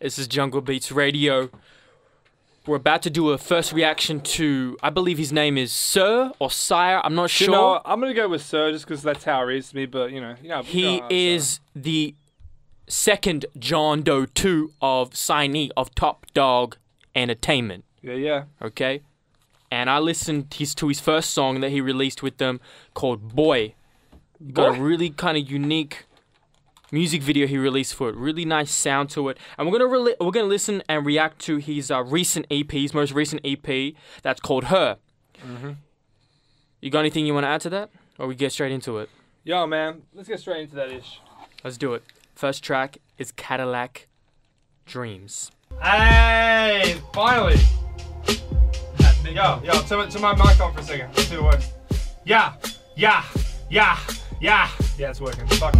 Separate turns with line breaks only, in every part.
This is Jungle Beats Radio. We're about to do a first reaction to, I believe his name is Sir or Sire. I'm not sure.
You know, I'm gonna go with Sir just because that's how it reads to me. But you know, yeah.
he
yeah,
is the second John Doe 2 of signee of Top Dawg Entertainment.
Yeah, yeah.
Okay, and I listened his, to his first song that he released with them called Boy. Got a really kind of unique music video he released for it. Really nice sound to it. And we're gonna rela- we're gonna listen and react to his uh, recent EP, his most recent EP that's called Her.
Mm-hmm.
You got anything you want to add to that, or we get straight into it?
Yo, man, let's get straight into that ish.
Let's do it. First track is Cadillac Dreams.
Hey, finally. Yo, yo, turn, turn my mic on for a second. Let's see what works. Yeah, yeah, yeah, yeah. Yeah, it's working. Fuck.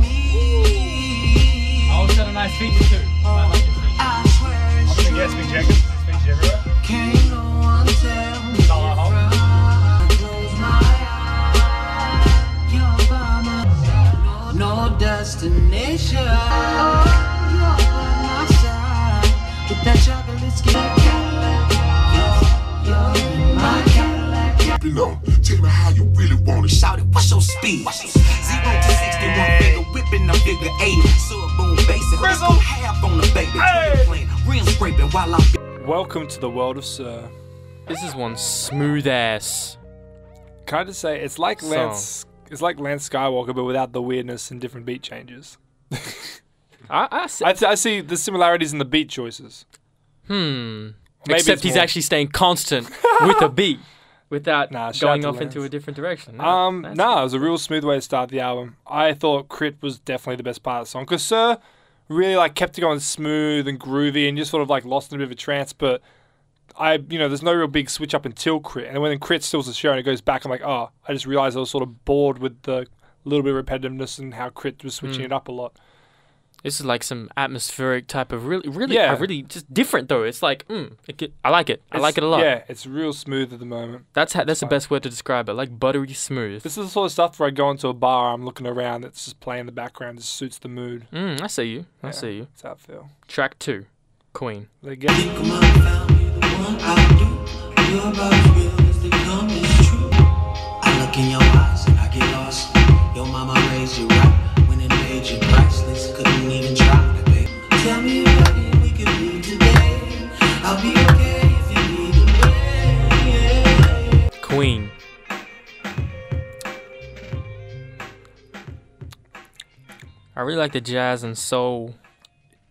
Oh, a nice feature too. I like this feature.
I'm gonna guess Mick Jenkins. This feature everywhere.
One finger figure eight. So a boom basic. Let's go
Grizzle.
half on the baby.
Hey.
Playing rim scraping while I'm.
Welcome to the world of Sir.
This is one smooth ass.
Can I just say it's like
Song.
Lance? It's like Lance Skywalker, but without the weirdness and different beat changes.
I, I see.
I, I see the similarities in the beat choices.
hmm.
Maybe
Except he's
more-
actually staying constant with a beat, without
Nah,
going off into a different direction. No,
Um, no, it was a real smooth way to start the album. I thought K.R.I.T. was definitely the best part of the song because Sir really like kept it going smooth and groovy and just sort of like lost in a bit of a trance. But I, you know, there's no real big switch up until K.R.I.T., and when K.R.I.T. stills the show and it goes back, I'm like, oh, I just realized I was sort of bored with the little bit of repetitiveness and how K.R.I.T. was switching
Hmm.
it up a lot.
This is like some atmospheric type of really, really,
Yeah.
uh, really just different though. It's like, mm, it could, I like it. I
It's-
like it a lot.
Yeah, it's real smooth at the moment.
That's ha- that's the
fine.
best word to describe it. Like buttery smooth.
This is the sort of stuff where I go into a bar, I'm looking around, it's just playing in the background, just suits the mood.
Mm, I see you. I
Yeah.
see you.
That's how I feel.
Track two, Queen.
They get
Come on, found me the one I do. You're about as real as they come, it's true. I look in your eyes and I get lost. Your mama raised you right when it made you priceless. Couldn't even try to baby. Tell me what we could do today. I'll be okay if you need a way.
Queen. I really like the jazz and soul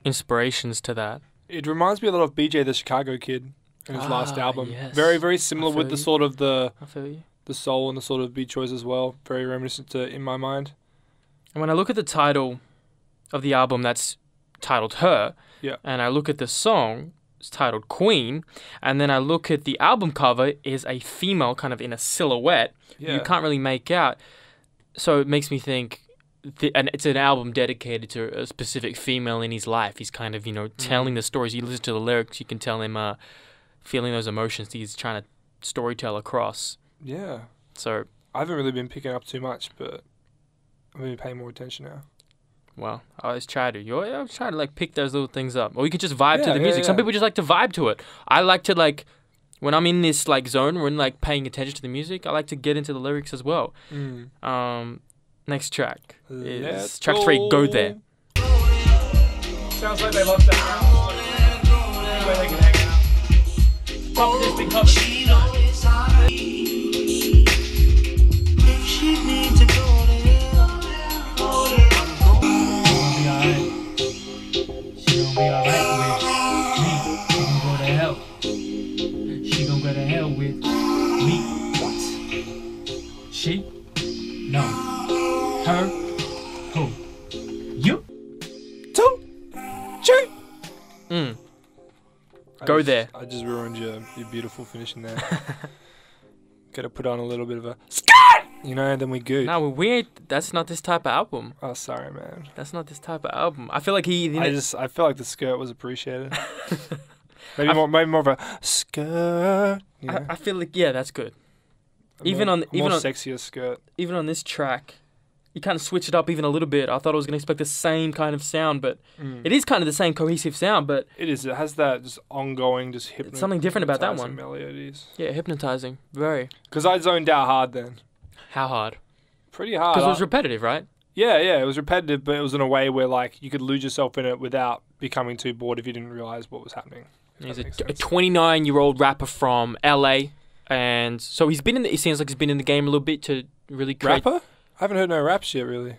inspirations to that.
It reminds me a lot of BJ the Chicago Kid in his last
Ah,
album.
yes.
Very, very similar
feel
with the sort of the
I feel you.
the soul and the sort of beat choice as well. Very reminiscent to In My Mind.
And when I look at the title of the album that's titled Her,
Yeah.
and I look at the song, it's titled Queen, and then I look at the album cover is a female kind of in a silhouette.
Yeah.
You can't really make out. So it makes me think th- and it's an album dedicated to a specific female in his life. He's kind of, you know, telling the stories. You listen to the lyrics, you can tell him uh, feeling those emotions he's trying to storytell across.
Yeah.
So,
I haven't really been picking up too much, but I'm going to be paying more attention now.
well, I always try to. You I always try to like pick those little things up, or you can just vibe to
Yeah,
the
yeah,
music. Some people just like to vibe to it. I like to like when I'm in this like zone, when like paying attention to the music. I like to get into the lyrics as well.
Mm.
Um, next track is
Let's
track three. Go
go.
there.
Sounds like they love that. Anyway, they can hang out. Probably just been
there.
I just ruined your, your beautiful finishing there. Gotta put on a little bit of a skirt, you know, and then we good.
No, we ain't. That's not this type of album.
Oh, sorry, man.
That's not this type of album. I feel like he. he
I just I feel like the skirt was appreciated. maybe
I-
more maybe more of a skirt. You
I,
know?
I feel like yeah, that's good.
A
even
more,
on- even
more
on-
sexier skirt.
Even on this track, you kind of switch it up even a little bit. I thought I was gonna expect the same kind of sound, but
Mm.
it is kind of the same cohesive sound. But
It is. It has that just ongoing, just hypno-
something different about that one.
Melodies.
yeah, hypnotizing. Very.
Because I zoned out hard then.
How hard?
Pretty hard.
Because it was repetitive, right?
yeah, yeah. It was repetitive, but it was in a way where like you could lose yourself in it without becoming too bored if you didn't realize what was happening.
He's a, a 29 year old rapper from LA, and so he's been in. The, it seems like he's been in the game a little bit to really create.
rapper. I haven't heard no raps yet, really.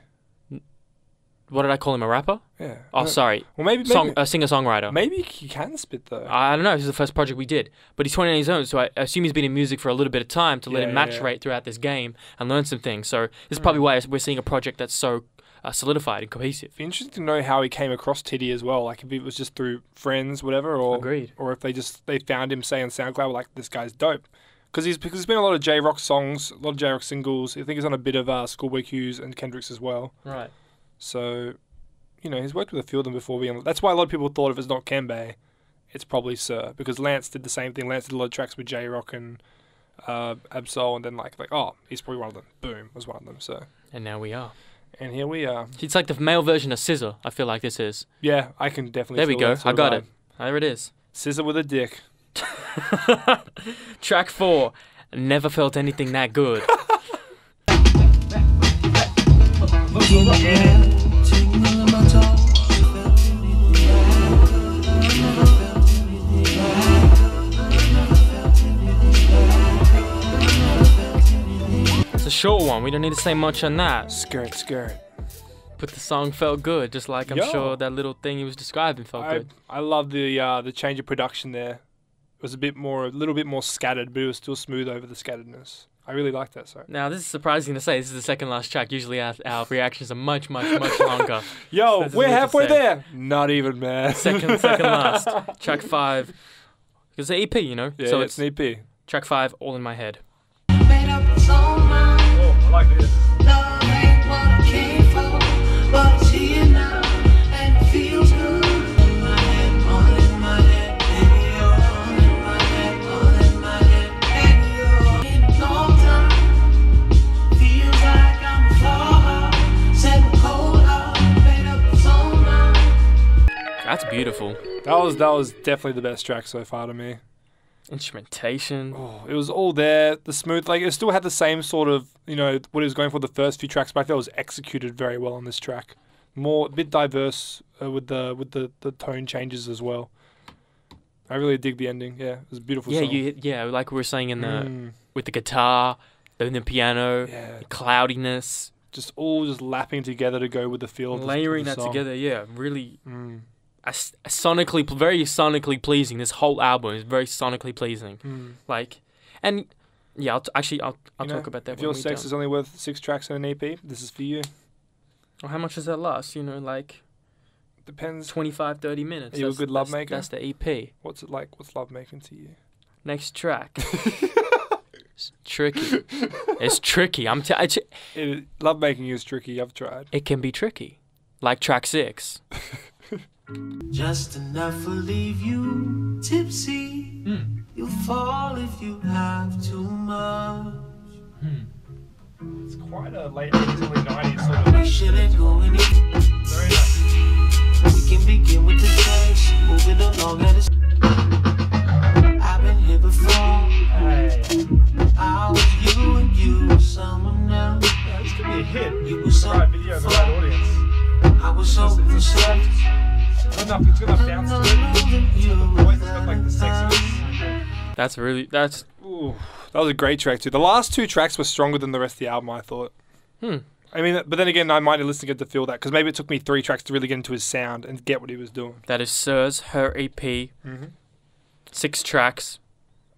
What did I call him? A rapper?
Yeah.
Oh, sorry,
Well, maybe
song,
maybe,
a singer songwriter.
maybe he can spit though.
I don't know. This is the first project we did, but he's 29 years old, so I assume he's been in music for a little bit of time to let
Yeah,
him
yeah,
maturate throughout this game and learn some things. So this is probably
Hmm.
why we're seeing a project that's so uh, solidified and cohesive.
Be interesting to know how he came across Titty as well. Like if it was just through friends, whatever, or
Agreed.
or if they just they found him say on SoundCloud like this guy's dope. Because he's because there's been a lot of Jay Rock songs, a lot of Jay Rock singles. I think he's on a bit of uh, Schoolboy Q's and Kendrick's as well.
Right.
So, you know, he's worked with a few of them before being. That's why a lot of people thought if it's not Kembe, it's probably Sir because Lance did the same thing. Lance did a lot of tracks with Jay Rock and uh, Ab-Soul, and then like like oh he's probably one of them. Boom was one of them. So
And now we are.
and here we are.
It's like the male version of SZA. I feel like this is.
Yeah, I can definitely.
There we go. I got it. There it is.
SZA with a dick.
Track four. Never felt anything that good.
Tingle in my toes.
It's a short one. We don't need to say much on that.
Skirt, skirt.
But the song felt good, just like I'm
Yo.
sure that little thing he was describing felt
I
good.
I love the uh, the change of production there. It was a bit more, a little bit more scattered, but it was still smooth over the scatteredness. I really like that song.
Now, this is surprising to say. This is the second last track. Usually, our, our reactions are much, much, much longer.
Yo,
is
we're halfway there. Not even, man.
Second, second last. Track five. It's an EP, you know.
Yeah,
so
it's
it's
an EP.
track five, all in my head. That's beautiful.
That was that was definitely the best track so far to me.
Instrumentation.
Oh, it was all there. The smooth, like it still had the same sort of, you know, what it was going for the first few tracks, but I felt it was executed very well on this track. More, a bit diverse uh, with the with the the tone changes as well. I really dig the ending. Yeah, it was a beautiful.
Yeah,
song.
you yeah, like we were saying in the
Mm,
with the guitar, then the piano,
yeah,
the cloudiness,
just all just lapping together to go with the feel. of the-
layering
the
that together. Yeah, really
Mm,
as- sonically, very sonically pleasing. This whole album is very sonically pleasing.
mm.
Like, and yeah, I'll t- actually I'll I'll
You know,
talk about that.
If your sex
done.
is only worth six tracks in an EP, this is for you.
Well, how much does that last? You know, like
Depends.
25, 30 minutes.
Are you a good love
that's-
maker?
That's the EP.
What's it like? What's love making to you?
Next track. it's tricky. It's tricky. I'm. T- I t-
It, love making is tricky. I've tried.
it can be tricky, like track six.
Just enough will leave you tipsy.
Hmm.
You fall if you have too much.
It's quite a late 80s, early 90s sort of.
We shouldn't go any.
Very nice.
We can begin with the move it along at its. I've been here before.
Hey,
I was you and you someone else.
yeah, this could be a hit.
You were so.
Right video, the right audience.
I was so soft.
Good enough, it's enough bounce to it. The voice has got like the sexiness.
That's really that's
Ooh, that was a great track too. The last two tracks were stronger than the rest of the album. I thought.
hmm.
I mean, but then again, I might have listened to feel that because maybe it took me three tracks to really get into his sound and get what he was doing.
That is Sir's her EP,
Mm-hmm.
six tracks.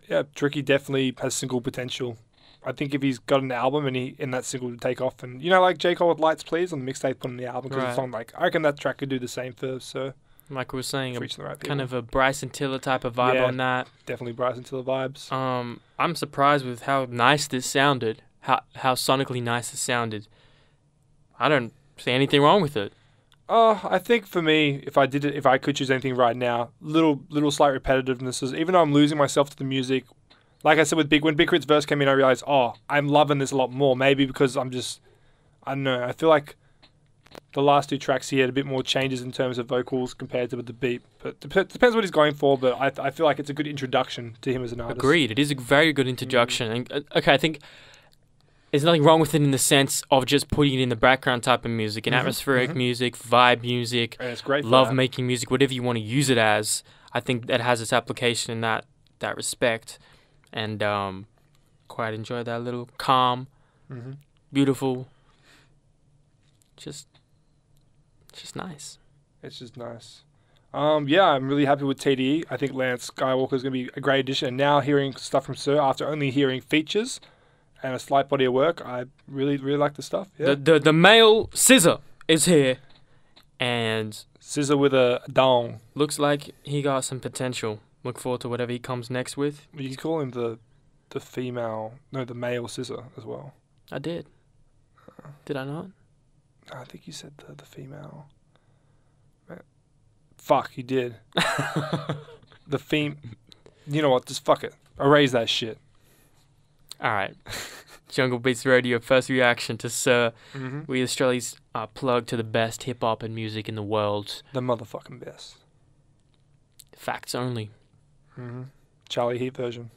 Yeah, Tricky definitely has single potential. I think if he's got an album and he in that single to take off, and you know, like J Cole with Lights Please on the mixtape, put on the album because
Right.
it's on like I reckon that track could do the same for so
Like we were saying, a,
the right
kind of a Bryson Tiller type of vibe
Yeah.
on that.
definitely Bryson Tiller vibes.
Um, I'm surprised with how nice this sounded. How how sonically nice it sounded. I don't see anything wrong with it.
Oh, I think for me, if I did it, if I could choose anything right now, little little slight repetitivenesses. Even though I'm losing myself to the music, like I said with Big, when Big K.R.I.T.'s verse came in, I realized, oh, I'm loving this a lot more. Maybe because I'm just, I don't know. I feel like the last two tracks he had a bit more changes in terms of vocals compared to the beat. But dep- depends what he's going for. But I, I feel like it's a good introduction to him as an artist.
Agreed. It is a very good introduction. And, uh, okay, I think there's nothing wrong with it in the sense of just putting it in the background type of music, an
Mhm,
atmospheric
mhm.
music, vibe music,
And it's great.
Love
that.
making music, whatever you want to use it as. I think that has its application in that that respect, and um, quite enjoy that little calm,
hmm
beautiful, just just nice.
It's just nice. Um, yeah, I'm really happy with TDE. I think Lance Skywalker is going to be a great addition. And now hearing stuff from Sir after only hearing features and a slight body of work, I really, really like the stuff. Yeah.
The, the the male SZA is here, and
SZA with a dong.
looks like he got some potential. Look forward to whatever he comes next with.
You could call him the the female, no, the male SZA as well.
I did. Did I not?
I think you said the, the female. Fuck, you did. the fem. You know what? Just fuck it. Erase that shit.
All right. Jungle Beats Radio, first reaction to Sir.
Mm-hmm.
We Australia's uh, plug to the best hip hop and music in the world.
The motherfucking best.
Facts only.
Mm-hmm. Charlie Heat version.